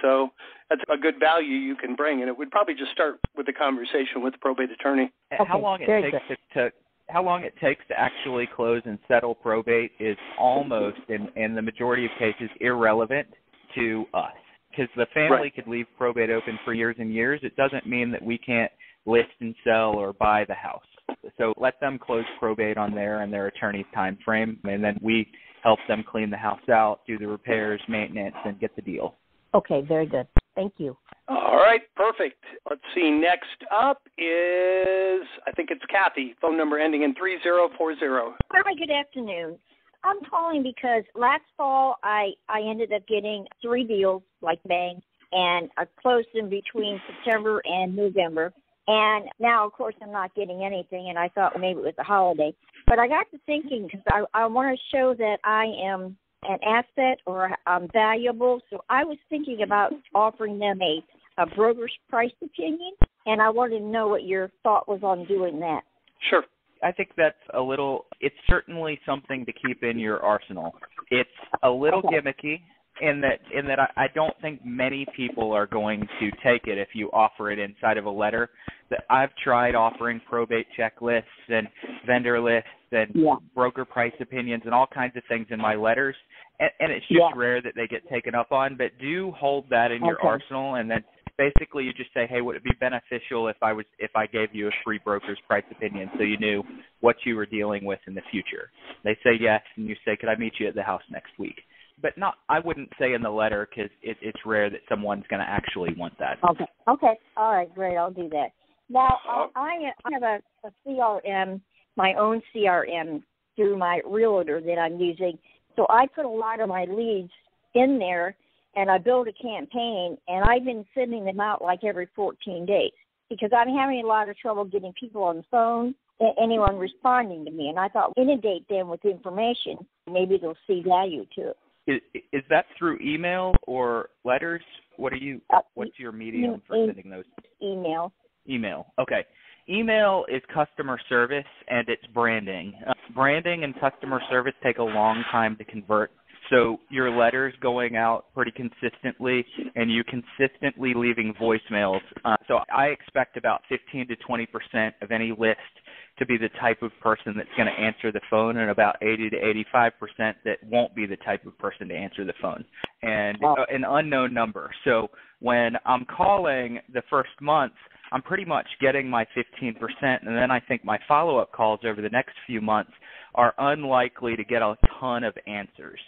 So that's a good value you can bring, and it would probably just start with the conversation with the probate attorney. Okay, how long it takes to, to how long it takes to actually close and settle probate is almost, in, in the majority of cases, irrelevant to us because the family right. could leave probate open for years and years. It doesn't mean that we can't list and sell or buy the house. So let them close probate on their and their attorney's time frame, and then we help them clean the house out, do the repairs, maintenance, and get the deal. Okay, very good. Thank you. All right, perfect. Let's see. Next up is, I think it's Kathy, phone number ending in 3040. Hi, good afternoon. I'm calling because last fall I I ended up getting three deals like bang, and I closed them between September and November. And now, of course, I'm not getting anything, and I thought maybe it was a holiday. But I got to thinking because I I want to show that I am an asset or I'm valuable. So I was thinking about offering them a a broker's price opinion, and I wanted to know what your thought was on doing that. Sure. I think that's a little. It's certainly something to keep in your arsenal. It's a little Okay. gimmicky in that in that I, I don't think many people are going to take it if you offer it inside of a letter. That I've tried offering probate checklists and vendor lists and Yeah. broker price opinions and all kinds of things in my letters, and, and it's just Yeah. rare that they get taken up on. But do hold that in your arsenal, and then basically you just say, hey, would it be beneficial if I was if I gave you a free broker's price opinion so you knew what you were dealing with in the future? They say yes, and you say, could I meet you at the house next week? But not, I wouldn't say in the letter because it, it's rare that someone's going to actually want that. Okay. Okay. All right. Great. I'll do that. Now I, I have a, a CRM, my own CRM through my realtor that I'm using. So I put a lot of my leads in there, and I build a campaign, and I've been sending them out like every 14 days because I'm having a lot of trouble getting people on the phone, a- anyone responding to me. And I thought inundate them with information, maybe they'll see value to it. Is, is that through email or letters? What are you? Uh, What's your medium for sending those? Email. Email. Okay. Email is customer service and it's branding. Uh, branding and customer service take a long time to convert. So your letters going out pretty consistently and you consistently leaving voicemails. Uh, so I expect about 15 to 20 percent of any list to be the type of person that's going to answer the phone, and about 80 to 85 percent that won't be the type of person to answer the phone, and Wow. uh, an unknown number. So when I'm calling the first month, I'm pretty much getting my 15%, and then I think my follow-up calls over the next few months are unlikely to get a ton of answers.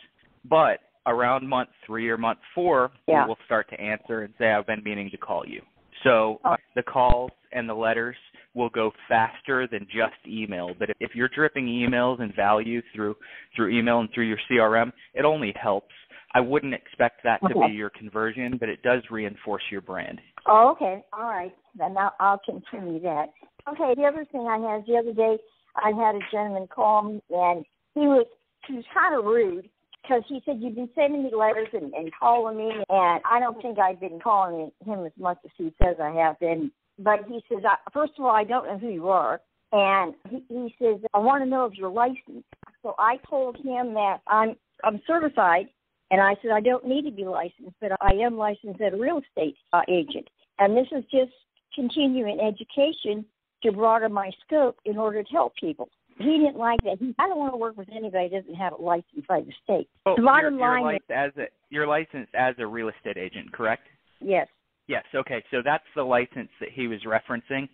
But around month three or month four, Yeah. we will start to answer and say, I've been meaning to call you. So Oh. the calls and the letters will go faster than just email. But if- you're dripping emails and value through through email and through your CRM, it only helps. I wouldn't expect that to Okay. be your conversion, but it does reinforce your brand. Oh, okay. All right. Then I'll, I'll continue that. Okay. The other thing I had the other day, I had a gentleman call me, and he was he was kind of rude because he said you've been sending me letters and, and calling me, and I don't think I've been calling him as much as he says I have been. But he says, I, first of all, I don't know who you are, and he, he says I want to know if you're licensed. So I told him that I'm I'm certified and I said, I don't need to be licensed, but I am licensed as a real estate uh, agent. And this is just continuing education to broaden my scope in order to help people. He didn't like that. He, I don't want to work with anybody that doesn't have a license by the state. Oh, the bottom you're, you're line, licensed as a, you're licensed as a real estate agent, correct? yes. Yes. Okay. So that's the license that he was referencing.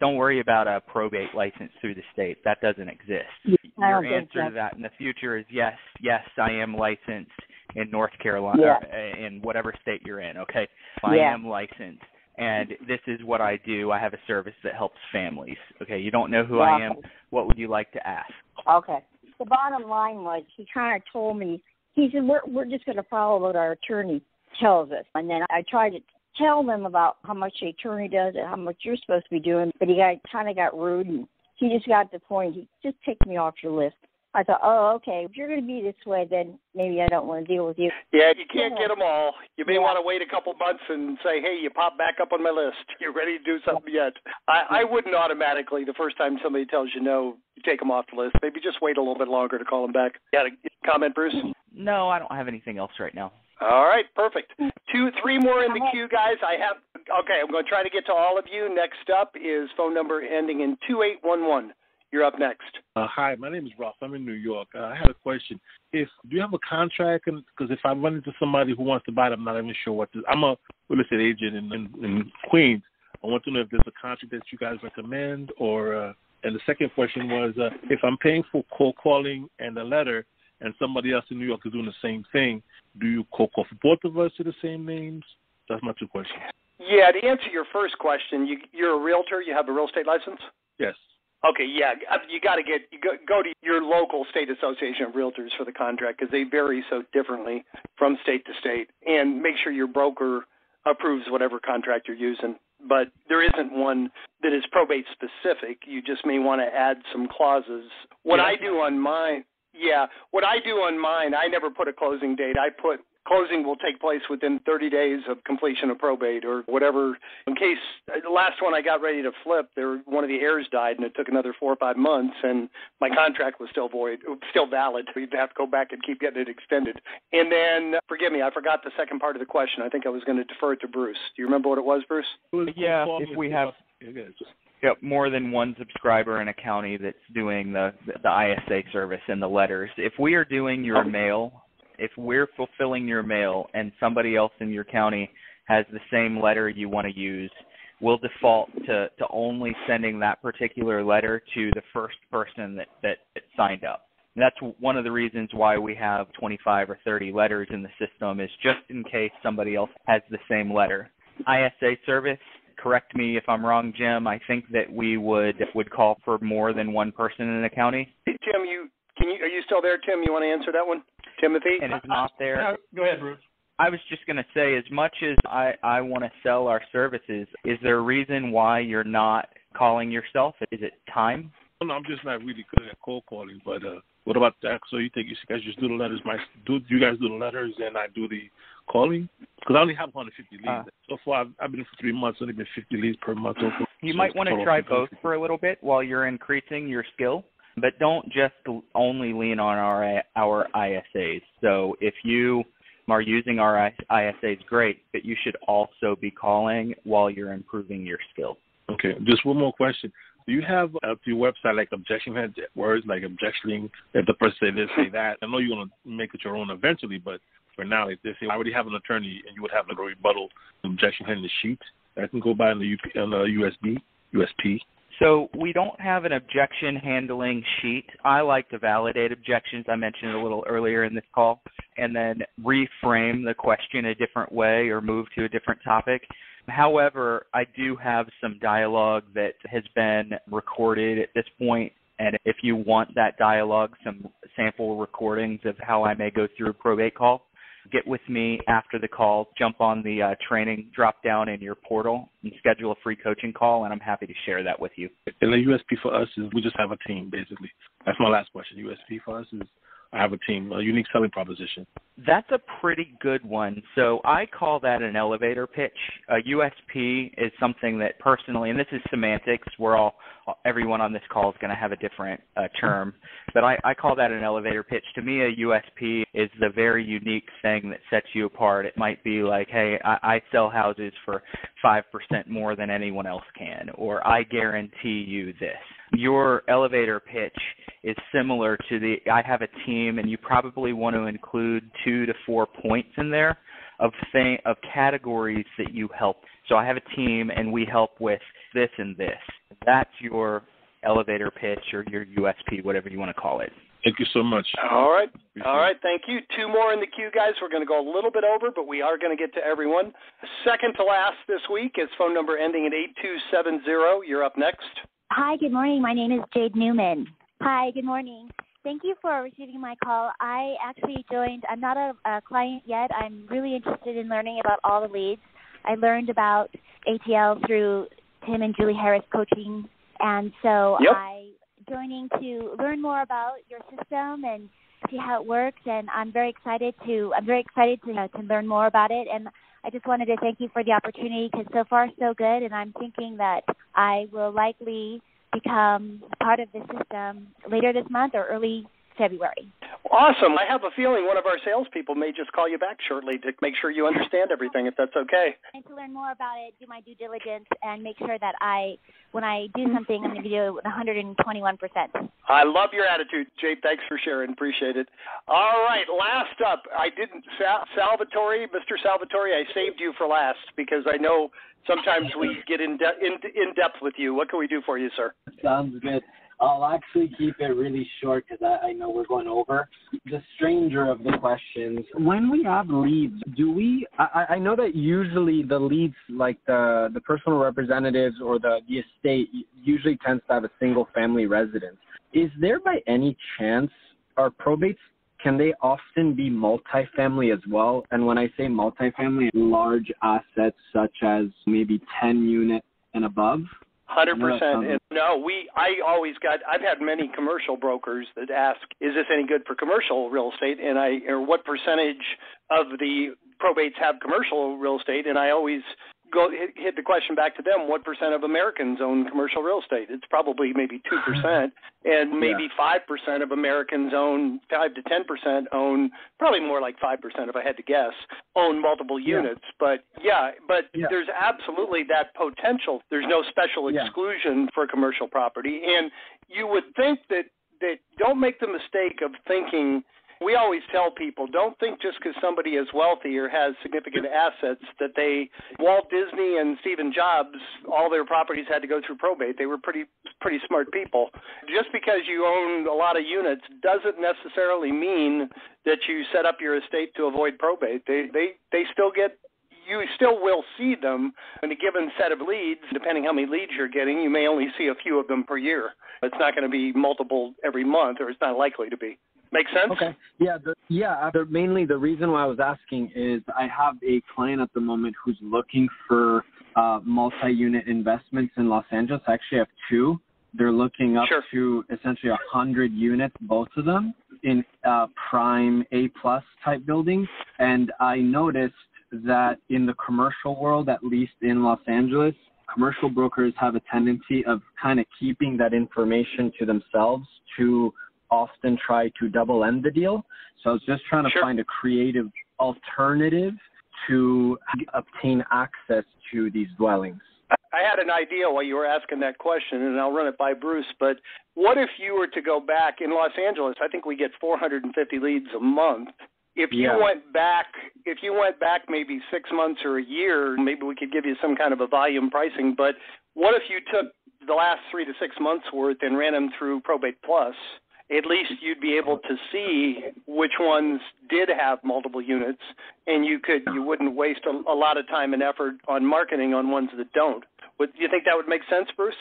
Don't worry about a probate license through the state. That doesn't exist. Your answer to that in the future is yes, yes, I am licensed in North Carolina, Yeah. uh, in whatever state you're in. Okay, I Yeah. am licensed, and this is what I do. I have a service that helps families. Okay, you don't know who I am. What would you like to ask? Okay. The bottom line was he kind of told me he said we're we're just going to follow what our attorney tells us, and then I tried to tell them about how much the attorney does and how much you're supposed to be doing, but he got kind of got rude and he just got to the point. He just take me off your list. I thought, oh, okay, if you're going to be this way, then maybe I don't want to deal with you. Yeah, you can't get them all. You may Yeah. want to wait a couple months and say, "Hey, you pop back up on my list. *laughs* You're ready to do something yet?" I, I wouldn't automatically the first time somebody tells you no, you take them off the list. Maybe just wait a little bit longer to call them back. Got a comment, Bruce? No, I don't have anything else right now. All right, perfect. Two, three more in the uh-huh. queue, guys. I have. Okay, I'm going to try to get to all of you. Next up is phone number ending in two eight one one. You're up next. Uh, hi, my name is Ross. I'm in New York. Uh, I had a question. If do you have a contract? Because if I run into somebody who wants to buy it, I'm not even sure what. To, I'm a real estate agent in, in, in Queens. I want to know if there's a contract that you guys recommend, or. Uh, and the second question was, uh, if I'm paying for cold calling and a letter, and somebody else in New York is doing the same thing, do you cold call for both of us to the same names? That's my two questions. Yeah, to answer your first question, you, you're a realtor. You have a real estate license. Yes. Okay, yeah, you got to get you go, go to your local state association of realtors for the contract because they vary so differently from state to state, and make sure your broker approves whatever contract you're using. But there isn't one that is probate specific. You just may want to add some clauses. What Yeah. I do on mine, yeah, what I do on mine, I never put a closing date. I put closing will take place within 30 days of completion of probate or whatever. In case uh, the last one I got ready to flip, there one of the heirs died and it took another four or five months, and my contract was still void, still valid. *laughs* We'd have to go back and keep getting it extended. And then, uh, forgive me, I forgot the second part of the question. I think I was going to defer it to Bruce. Do you remember what it was, Bruce? Yeah, if we have Yep, more than one subscriber in a county that's doing the the ISA service and the letters. If we are doing your mail, if we're fulfilling your mail and somebody else in your county has the same letter you want to use, we'll default to to only sending that particular letter to the first person that that, that signed up. And that's one of the reasons why we have 25 or 30 letters in the system is just in case somebody else has the same letter. ISA service correct me if I'm wrong, Jim. I think that we would would call for more than one person in a county. Hey, Tim, you can you are you still there, Tim? You want to answer that one, Timothy? And is not there. Go ahead, Bruce. I was just going to say, as much as I I want to sell our services, is there a reason why you're not calling yourself? Is it time? No, I'm just not really good at cold calling. But uh, what about that? So you think you guys just do the letters? My do you guys do the letters and I do the calling? Because I only have 150 leads. Uh. so far, I've, I've been for three months. Only been 50 leads per month. So far. You So might want to try both for a little bit while you're increasing your skill, but don't just only lean on our our ISAs. So if you are using our ISAs, great, but you should also be calling while you're improving your skill. Okay, just one more question. Do you have at your website like objection words like objectioning if the person say this, say that? I know you're gonna make it your own eventually, but for now, if they say I already have an attorney and you would have like a rebuttal objection head in the sheet that can go by in the UP, in the USB USP. So we don't have an objection handling sheet. I like to validate objections. I mentioned it a little earlier in this call, and then reframe the question a different way or move to a different topic. However, I do have some dialogue that has been recorded at this point, and if you want that dialogue, some sample recordings of how I may go through a probate call, get with me after the call, jump on the uh, training drop down in your portal and schedule a free coaching call, and I'm happy to share that with you. And the USP for us is we just have a team basically. That's my last question. USP for us is I have a team, a unique selling proposition. That's a pretty good one. So I call that an elevator pitch. A USP is something that personally, and this is semantics. We're all, everyone on this call is going to have a different uh, term, but I, I call that an elevator pitch. To me, a USP is the very unique thing that sets you apart. It might be like, hey, I, I sell houses for five percent more than anyone else can, or I guarantee you this. Your elevator pitch is similar to the I have a team, and you probably want to include two to four points in there of thing of categories that you help. So I have a team, and we help with this and this. That's your elevator pitch or your USP, whatever you want to call it. Thank you so much. All right. All right. Thank you. Two more in the queue, guys. We're going to go a little bit over, but we are going to get to everyone. Second to last this week is phone number ending in 8270. You're up next. Hi, good morning. My name is Jade Newman. Hi, good morning. Thank you for receiving my call. I actually joined, I'm not a, a client yet. I'm really interested in learning about all the leads. I learned about ATL through Tim and Julie Harris coaching, and so Yep. I joining to learn more about your system and see how it works. And I'm very excited to I'm very excited to uh, to learn more about it. And I just wanted to thank you for the opportunity because so far so good. And I'm thinking that I will likely become part of the system later this month or early February. Awesome. I have a feeling one of our salespeople may just call you back shortly to make sure you understand everything, if that's okay. And to learn more about it, do my due diligence, and make sure that I, when I do something, I'm going to do it with 121 percent. I love your attitude, Jay. Thanks for sharing. Appreciate it. All right, last up, I didn't Sal- Salvatore, Mr. Salvatore. I saved you for last because I know sometimes we get in de- in in depth with you. What can we do for you, sir? Sounds good. I'll actually keep it really short because I, I know we're going over. The stranger of the questions. When we have leads, do we? I, I know that usually the leads, like the the personal representatives or the the estate, usually tends to have a single family residence. Is there by any chance are probates? Can they often be multifamily as well? And when I say multifamily, large assets such as maybe 10 unit and above. Hundred percent. no, we. I always got. I've had many commercial brokers that ask, "Is this any good for commercial real estate?" And I, or what percentage of the probates have commercial real estate? And I always go hit, hit the question back to them: What percent of Americans own commercial real estate? It's probably maybe two percent, *laughs* and maybe five percent of Americans own five to ten percent own probably more like five percent if I had to guess own multiple Yeah. units. But yeah, but Yeah. there's absolutely that potential. There's no special Yeah. exclusion for commercial property, and you would think that that don't make the mistake of thinking. We always tell people don't think just because somebody is wealthy or has significant assets that they Walt Disney and Stephen Jobs all their properties had to go through probate. They were pretty pretty smart people. Just because you own a lot of units doesn't necessarily mean that you set up your estate to avoid probate. They they they still get you still will see them in a given set of leads, depending how many leads you're getting. You may only see a few of them per year. It's not going to be multiple every month, or it's not likely to be. Make sense? Okay. Yeah. The, yeah. The, mainly the reason why I was asking is I have a client at the moment who's looking for uh, multi-unit investments in Los Angeles. I actually have two. They're looking up to essentially a hundred units, both of them in uh, prime A plus type buildings. And I noticed that in the commercial world, at least in Los Angeles, commercial brokers have a tendency of kind of keeping that information to themselves to often try to double end the deal. So I was just trying to find a creative alternative to obtain access to these dwellings. I had an idea while you were asking that question, and I'll run it by Bruce. But what if you were to go back in Los Angeles? I think we get 450 leads a month. If you Yeah. went back, if you went back maybe six months or a year, maybe we could give you some kind of a volume pricing. But what if you took the last three to six months worth and ran them through Probate Plus? At least you'd be able to see which ones did have multiple units, and you could you wouldn't waste a, a lot of time and effort on marketing on ones that don't. Would do you think that would make sense, Bruce?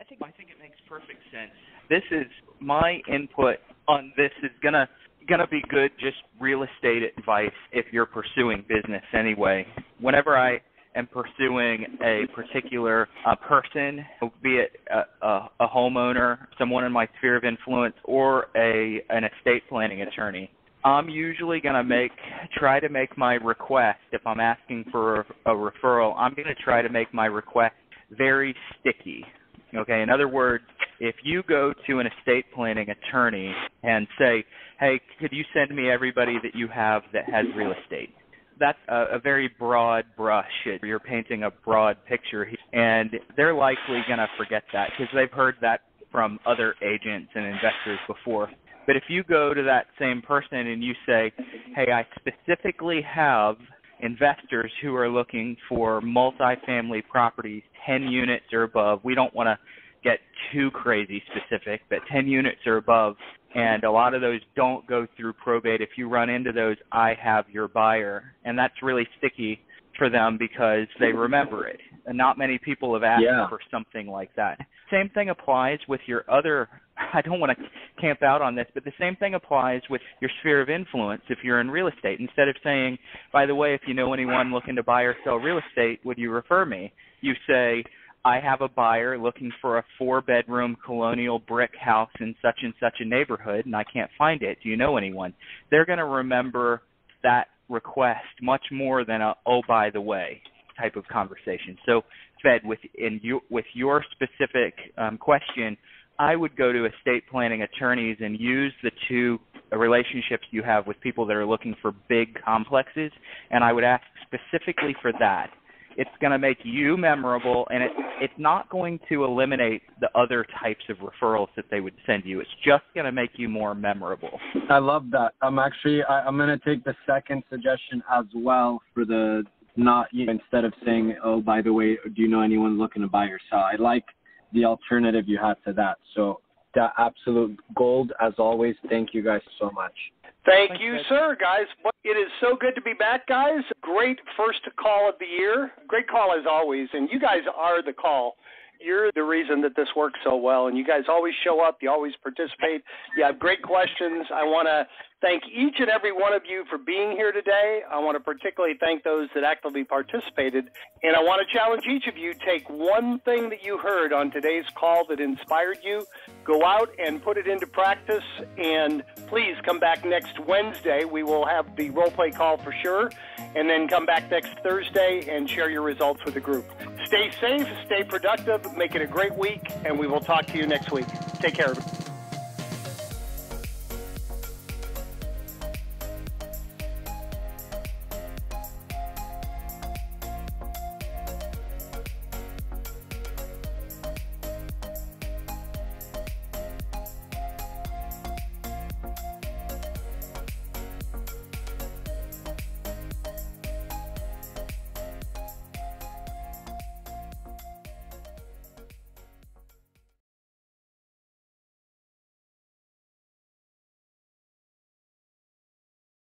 I think I think it makes perfect sense. This is my input on this is gonna gonna be good just real estate advice if you're pursuing business anyway. Whenever I and pursuing a particular uh, person, be it a, a, a homeowner, someone in my sphere of influence, or a an estate planning attorney, I'm usually going to make try to make my request if I'm asking for a, a referral. I'm going to try to make my request very sticky. Okay, in other words, if you go to an estate planning attorney and say, "Hey, could you send me everybody that you have that has real estate?" That's a, a very broad brush. You're painting a broad picture, and they're likely going to forget that because they've heard that from other agents and investors before. But if you go to that same person and you say, "Hey, I specifically have investors who are looking for multifamily properties, 10 units or above. We don't want to get too crazy specific, but 10 units or above, and a lot of those don't go through probate. If you run into those, I have your buyer, and that's really sticky for them because they remember it. And not many people have asked yeah. for something like that. Same thing applies with your other *laughs* I don't want to camp out on this, but the same thing applies with your sphere of influence if you're in real estate. Instead of saying, by the way, if you know anyone looking to buy or sell real estate, would you refer me? You say, I have a buyer looking for a four bedroom colonial brick house in such and such a neighborhood and I can't find it. Do you know anyone? They're going to remember that request much more than a oh by the way type of conversation. So Fed with in with your specific um, question, I would go to estate planning attorneys and use the two relationships you have with people that are looking for big complexes, and I would ask specifically for that. It's going to make you memorable, and it, it's not going to eliminate the other types of referrals that they would send you. It's just going to make you more memorable. I love that. I'm actually I, I'm going to take the second suggestion as well for the not you know, instead of saying, oh, by the way, do you know anyone looking to buy or sell? I like the alternative you had to that. So the absolute gold as always. Thank you guys so much. Thank Thanks, you, guys. sir, guys. It is so good to be back, guys. Great first call of the year. Great call as always, and you guys are the call. You're the reason that this works so well, and you guys always show up. You always participate. You have great questions. I want to thank each and every one of you for being here today. I want to particularly thank those that actively participated. And I want to challenge each of you take one thing that you heard on today's call that inspired you, go out and put it into practice. And please come back next Wednesday. We will have the role play call for sure. And then come back next Thursday and share your results with the group. Stay safe, stay productive, make it a great week, and we will talk to you next week. Take care.